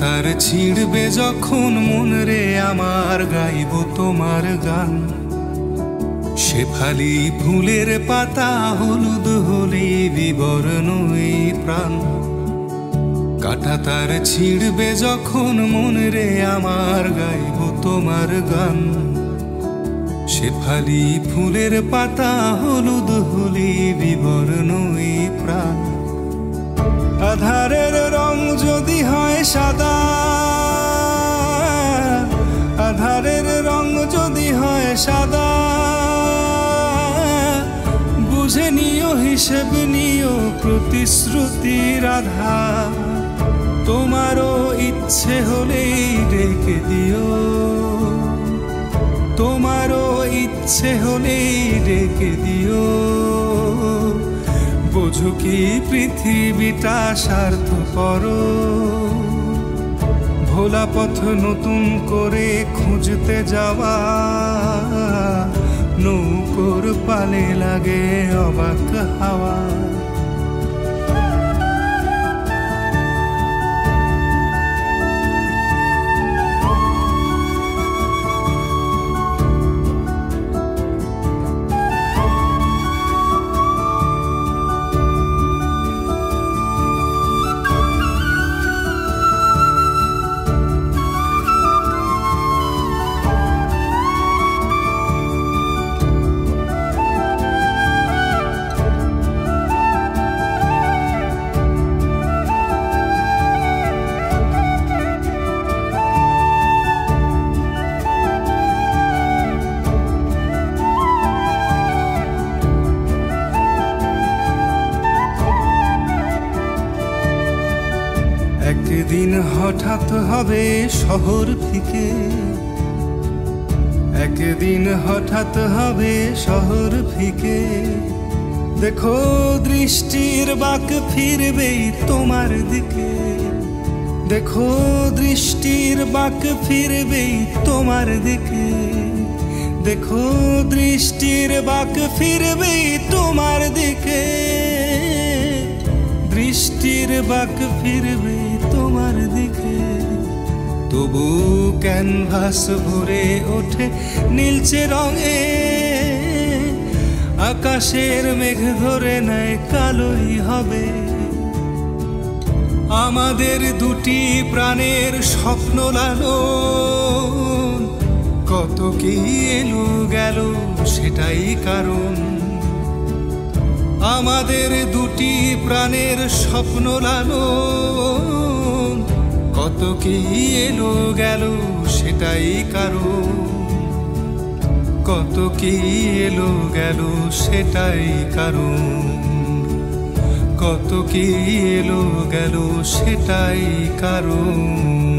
তার ছিড়বে যখন মন রে আমার গাইব তোমার গান। শেফালি ফুলের পাতা হলুদ হলে বিবর্ণ প্রাণ। কাটা তার ছিড়বে যখন মন রে আমার গাইব তোমার গান। শেফালি ফুলের পাতা হলুদ হলে বিবর্ণ প্রাণ। হিসেব প্রতিশ্রুতি রাধা। তোমারও ইচ্ছে হলেই ডেকে দিও। তোমারও ইচ্ছে হলেই ডেকে দিও। বোঝো কি পৃথিবীটা স্বার্থ করো ভোলা পথ নতুন করে খুঁজতে যাওয়া। নৌকোর পালে লাগে অবাক হাওয়া একদিন হঠাৎ হবে শহর থেকে একদিন হঠাৎ হবে শহর ফিকে। দেখো দৃষ্টির বাক ফিরবে তোমার দিকে। দেখো দৃষ্টির বাক ফিরবে তোমার দিকে। দেখো দৃষ্টির বাক ফিরবে তোমার দিকে। দৃষ্টির বাক ফিরবে তোমার দিকে। তবু ক্যানভাস ভরে ওঠে নীলচে রঙে আকাশের মেঘ ধরে নেয়, কালোই হবে। আমাদের দুটি প্রাণের স্বপ্ন লালন। কত কি এলো গেল, সেটাই কারণ। আমাদের দুটি প্রাণের স্বপ্ন লালন। কত কি এলো গেল সেটাই কারণ। কত কি এলো গেল সেটাই কারণ। কত কি এলো গেল সেটাই কারণ।